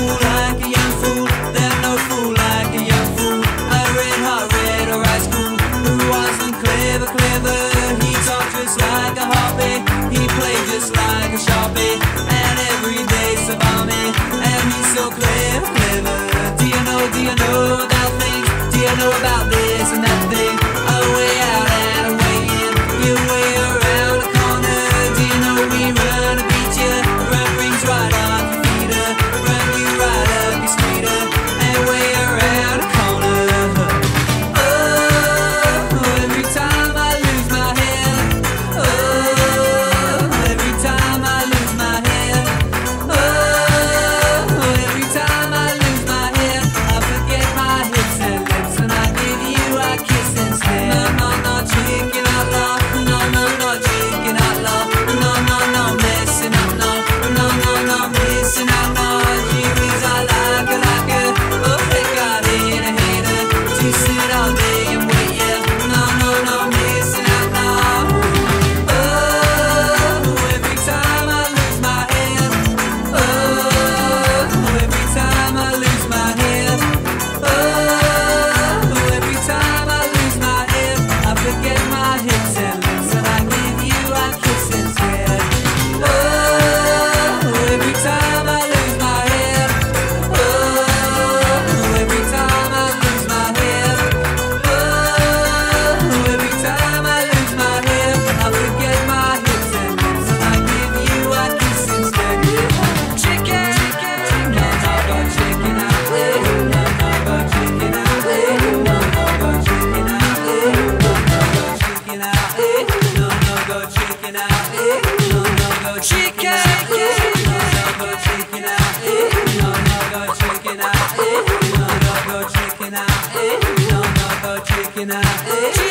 chicken out, chicken, chicken out, no, no, no, chicken out, no, no, no, no.